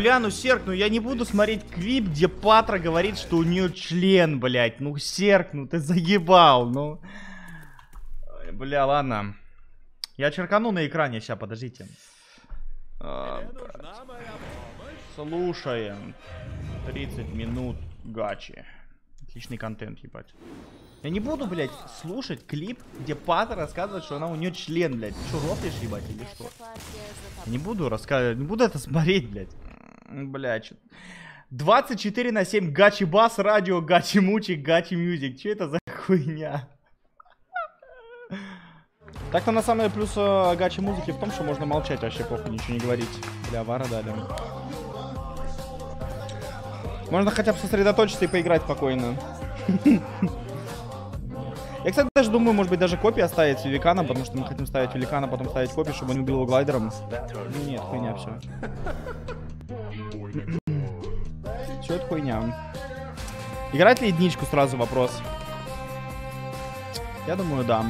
Бля, ну Серк, ну я не буду смотреть клип, где Патра говорит, что у нее член, блядь. Ну, Серк, ну ты заебал, ну. Бля, ладно. Я черкану на экране сейчас, подождите. А. Слушаем. 30 минут гачи. Отличный контент, ебать. Я не буду, блядь, слушать клип, где Пата рассказывает, что она у нее член, блядь. Ты что, рофлишь, ебать, или что? Я не буду рассказывать, не буду это смотреть, блядь. Блядь, чё- 24 на 7 гачи бас, радио, гачи мучик, гачи мюзик. Че это за хуйня? Так-то на самом деле плюс э, гачи музыки в том, что можно молчать вообще похуй, ничего не говорить. Бля, вара дали. Можно хотя бы сосредоточиться и поиграть спокойно. Я, кстати, даже думаю, может быть, даже копии оставить с великаном, потому что мы хотим ставить великана, потом ставить копию, чтобы он убил его глайдером. Ну нет, хуйня все. Все это хуйня. Играть ли единичку сразу вопрос? Я думаю, да.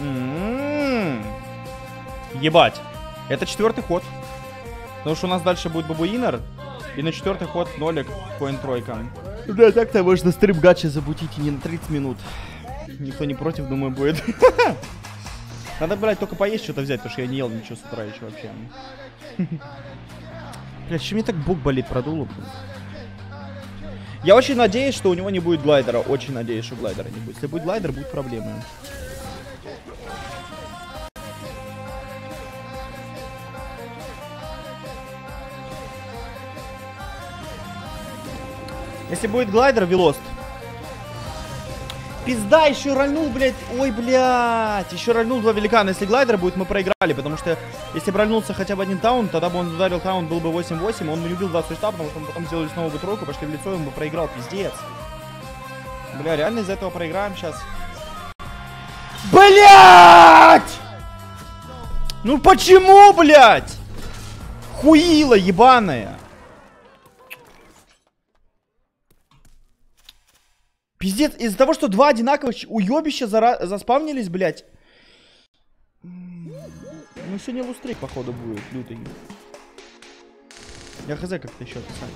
М-м-м. Ебать. Это четвертый ход. Потому что у нас дальше будет бабуинер. И на четвертый ход нолик, коин тройка. Да, так-то можно стрим гачи забутить и не на 30 минут. Никто не против, думаю, будет. Надо, блядь, только поесть что-то взять, потому что я не ел ничего с утра еще вообще. Блядь, что мне так бок болит продуло? Я очень надеюсь, что у него не будет глайдера. Очень надеюсь, что глайдера не будет. Если будет глайдер, будут проблемы. Если будет глайдер, Велост. Пизда, еще рольнул, блядь. Ой, блядь. Еще рольнул два великана. Если глайдер будет, мы проиграли. Потому что если бы рольнулся хотя бы один таун, тогда бы он ударил таун, был бы 8-8. Он бы не убил 2 существа, потому что мы потом сделали снова бы тройку, пошли в лицо, и он бы проиграл. Пиздец. Бля, реально из-за этого проиграем сейчас. Блять! Ну почему, блядь? Хуила ебаная. Пиздец, из-за того, что два одинаковых уебища зара- заспавнились, блядь. Ну, сегодня лустрик, походу, будет, лютый. Я хз как-то еще писать.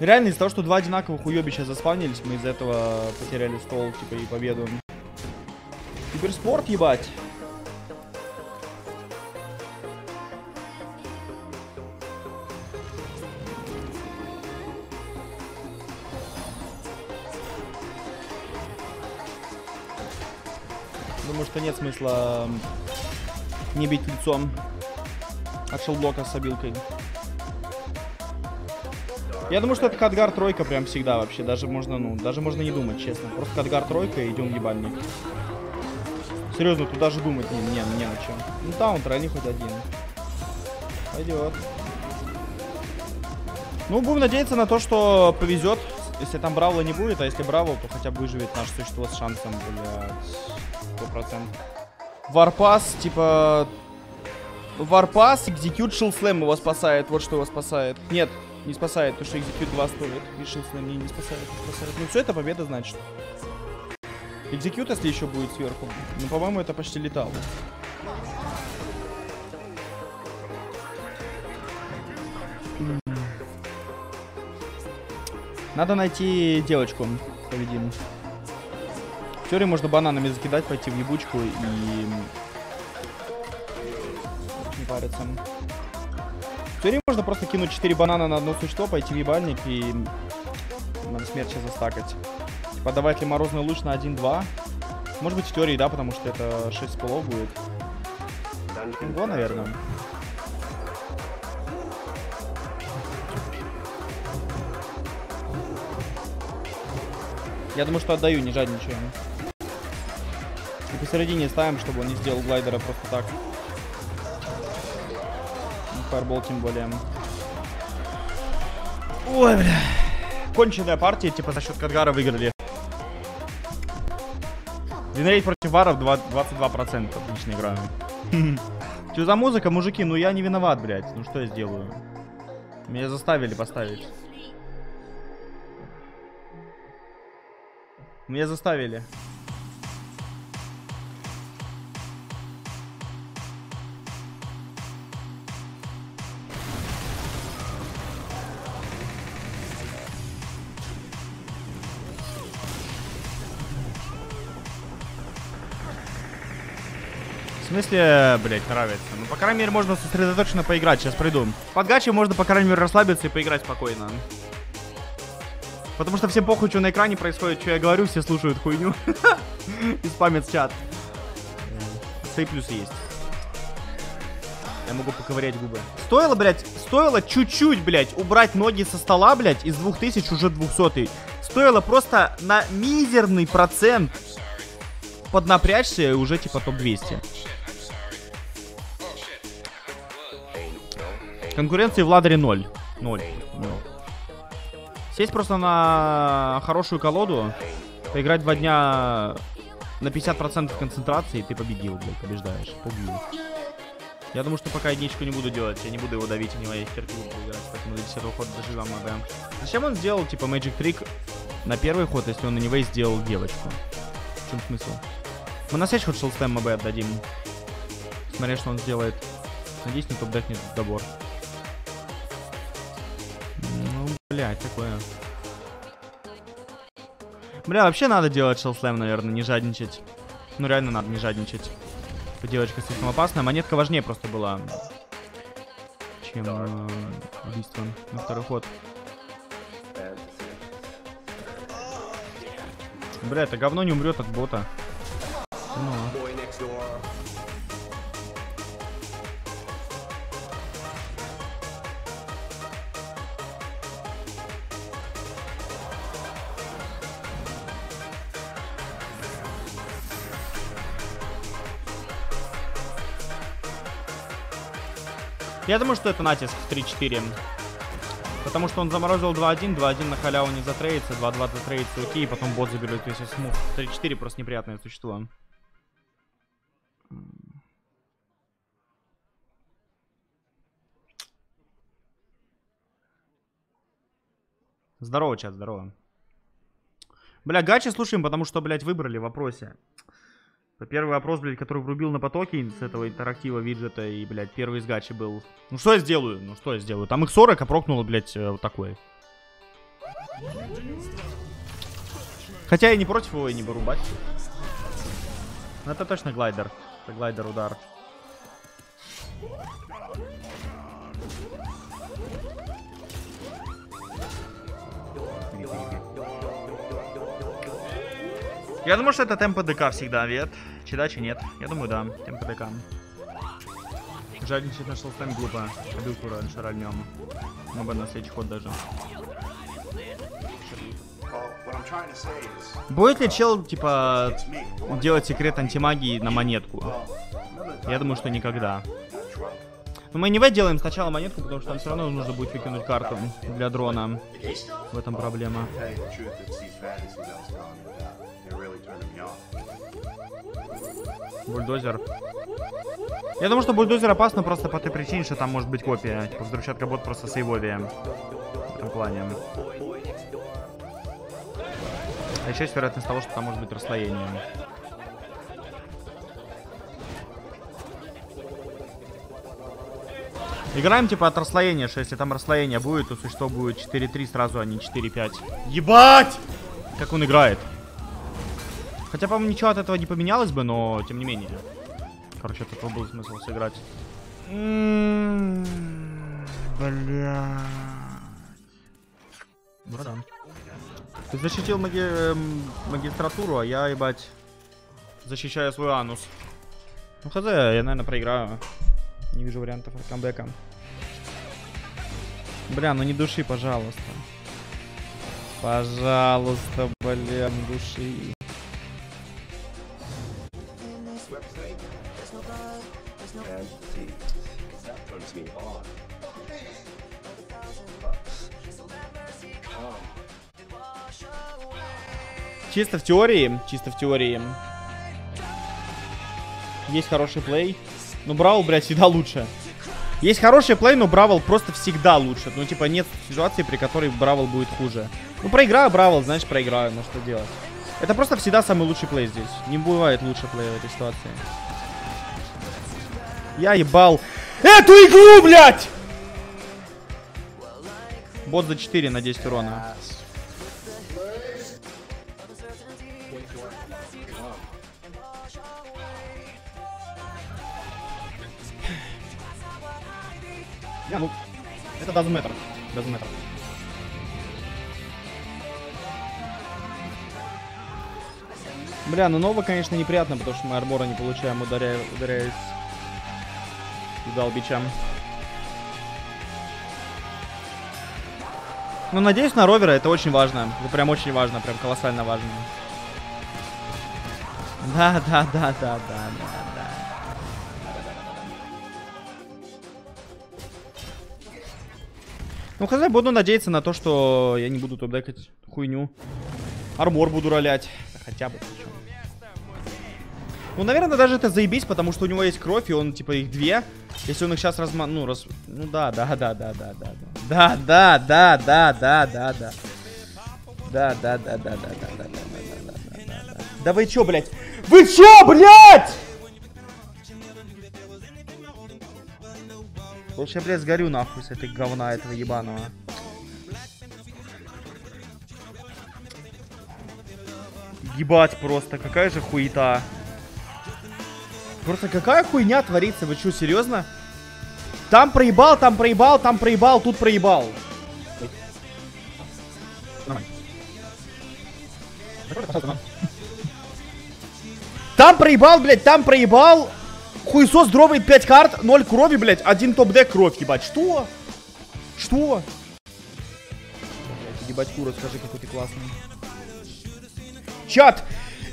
Реально, из-за того, что два одинаковых уебища заспавнились, мы из-за этого потеряли стол, типа, и победу. Киберспорт, ебать. Думаю, что нет смысла не бить лицом от шелблока с обилкой. Я думаю, что это Кадгар тройка прям всегда вообще. Даже можно, ну, даже можно не думать, честно. Просто Кадгар тройка и идем ебальник. Серьезно, тут даже думать не, не, не на чем. Ну таун тролли хоть один. Пойдет. Ну, будем надеяться на то, что повезет. Если там Бравла не будет, а если Бравл, то хотя бы выживет наше существо с шансом, блядь, 100%. Варпас, типа... Варпас, Shield Slam его спасает, вот что его спасает. Нет, не спасает, потому что Execute 2 стоит. И Slam не, не спасает, не спасает. Ну все, это победа, значит. Execute, если еще будет сверху. Ну, по-моему, это почти летал. Надо найти девочку, поведим. В теории можно бананами закидать, пойти в ебучку и... Не париться. В теории можно просто кинуть 4 банана на одно существо, пойти в ебальник и... Надо смерча застакать. Типа давать ли морозный луч на 1-2? Может быть в теории, да, потому что это 6 полов будет. Го, наверное. Я думаю, что отдаю, не жадничаем. И посередине ставим, чтобы он не сделал глайдера просто так. Fireball тем более. Ой, бля. Конченая партия, типа за счет Кадгара выиграли. Winrate против варов два- 22%. Отлично играю. Что за музыка, мужики? Ну я не виноват, блядь. Ну что я сделаю? Меня заставили поставить. Меня заставили. В смысле, блять, нравится? Ну, по крайней мере, можно сосредоточенно поиграть. Сейчас приду. Под гачи можно, по крайней мере, расслабиться и поиграть спокойно. Потому что всем похуй, что на экране происходит, что я говорю, все слушают хуйню. И спамят чат. Свои плюсы есть. Я могу поковырять губы. Стоило, блядь, стоило чуть-чуть, блядь, убрать ноги со стола, блядь, из 2000 уже 200. Стоило просто на мизерный процент поднапрячься и уже типа топ-200. Конкуренции в ладере 0. 0. 0. Сесть просто на хорошую колоду, поиграть два дня на 50% концентрации, и ты победил, блядь, побеждаешь. Победил. Я думаю, что пока единичку не буду делать, я не буду его давить, у него есть терпилу играть, поэтому до 10 хода доживем МБ. Зачем он сделал, типа, Magic Trick на первый ход, если он на него и сделал девочку? В чем смысл? Мы на следующий ход шелстем МБ отдадим. Смотри, что он сделает. Надеюсь, не топ-дефнет добор. Блядь, такое. Бля, вообще надо делать шелслэм, наверное, не жадничать. Ну, реально надо не жадничать. Девочка слишком опасная. Монетка важнее просто была, чем э, убийство на второй ход. Бля, это говно не умрет от бота. Ну. Я думаю, что это натиск в 3-4. Потому что он заморозил 2-1, 2-1 на халяву не затрейдится, 2-2 затрейдится, окей, и потом бот заберет весь смух. 3-4 просто неприятное существо. Здорово, чат, здорово. Бля, гачи слушаем, потому что, блядь, выбрали в вопросе. Первый вопрос, блядь, который врубил на потоке с этого интерактива виджета, и, блядь, первый из гачи был. Ну что я сделаю? Ну что я сделаю? Там их 40, а прокнуло, блядь, э, вот такой. Хотя я не против его и не беру бать. Но это точно глайдер. Это глайдер-удар. Я думаю, что это темп ДК всегда, нет? Чедачи нет. Я думаю, да, темп ДК. Жадничать нашел стем глупо. Обилку раньше рольнем. Мы бы на следующий ход даже. Будет ли чел, типа, делать секрет антимагии на монетку? Я думаю, что никогда. Но мы не делаем сначала монетку, потому что там все равно нужно будет выкинуть карту для дрона. В этом проблема. Бульдозер. Я думаю, что бульдозер опасно просто по той причине, что там может быть копия. Типа взрывчатка бот просто сейвовее. В этом плане. А еще есть вероятность того, что там может быть расслоение. Играем типа от расслоения, что если там расслоение будет, то существо будет 4-3 сразу, а не 4-5. Ебать! Как он играет. Хотя, по-моему, ничего от этого не поменялось бы, но тем не менее. Короче, от этого был смысл сыграть. М-м-м, бля. Братан. Ты защитил маги эм, магистратуру, а я, ебать, защищаю свой анус. Ну, хз, я, наверное, проиграю. Не вижу вариантов от камбэка. Бля, ну не души, пожалуйста. Пожалуйста, бля, не души. Чисто в теории, чисто в теории. Есть хороший плей. Но Бравл, блядь, всегда лучше. Есть хороший плей, но Бравл просто всегда лучше. Ну, типа, нет ситуации, при которой Бравл будет хуже. Ну, проиграю Бравл, значит, проиграю. Ну, что делать? Это просто всегда самый лучший плей здесь. Не бывает лучше плея в этой ситуации. Я ебал эту игру, блядь! Бот за 4 на 10 урона. Wait, do I... Я, ну, это дазметр. Дазметр. Бля, ну нового, конечно, неприятно, потому что мы армора не получаем, ударя... ударяясь. Дал бичам. Ну, надеюсь, на ровера это очень важно. Это прям очень важно, прям колоссально важно. Да, да, да, да, да, да. Ну, хз, буду надеяться на то, что я не буду декать хуйню. Армор буду ролять. Хотя бы причем. Ну, наверное, даже это заебись, потому что у него есть кровь, и он, типа, их две. Если он их сейчас разма... Ну, раз... Ну, да, да, да, да, да, да. Да, да, да, да, да, да, да. Да, да, да, да, да, да, да, да, да, да, да, да, да. Да вы чё, блядь? Вы чё, блядь? Лучше я, блядь, сгорю нахуй с этой говна этого ебаного. Ебать просто, какая же хуета. Просто какая хуйня творится, вы что, серьезно? Там проебал, там проебал, там проебал, тут проебал. Там проебал, блядь, там проебал. Хуесос дровает 5 карт, 0 крови, блядь, один топ-дек кровь, ебать. Что? Что? Блядь, ебать, кура, скажи, какой ты классный. Чат!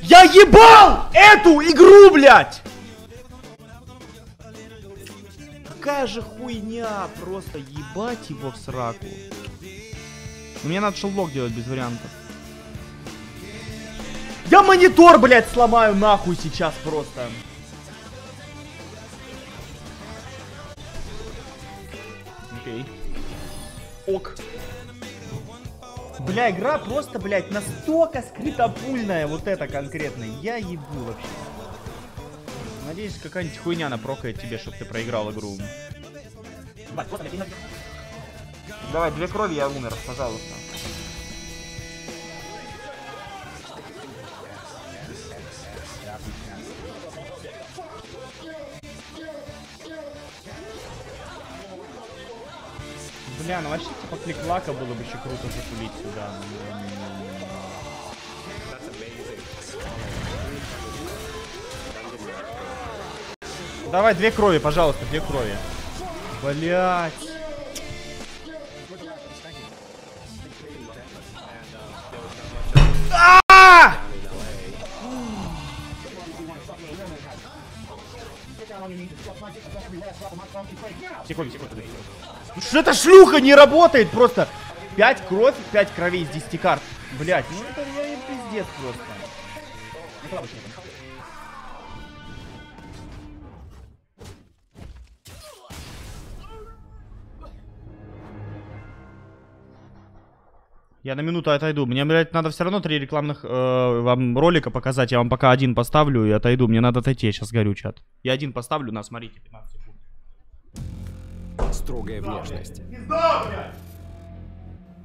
Я ебал эту игру, блядь! Какая же хуйня! Просто ебать его в сраку. Мне надо шелблок делать без вариантов. Я монитор, блядь, сломаю нахуй сейчас просто. Окей. Ок. Бля, игра просто, блядь, настолько скрытопульная, вот это конкретно. Я ебу вообще. Надеюсь, какая-нибудь хуйня напрокает тебе, чтобы ты проиграл игру. Давай, две крови, я умер, пожалуйста. Бля, ну вообще типа клик-лака было бы еще круто запулить сюда. Давай, две крови, пожалуйста, две крови. Блять. А! Секунду, секунду. Что это шлюха не работает просто? 5 кровь, 5 кровей из 10 карт. Блять, ну это я пиздец просто. Я на минуту отойду. Мне, блядь, надо все равно три рекламных э, вам ролика показать. Я вам пока один поставлю и отойду. Мне надо отойти, я сейчас горю, чат. Я один поставлю, на, смотрите, 15 секунд. Строгая внешность.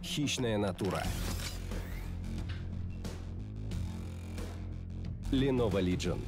Хищная натура. Lenovo Legion.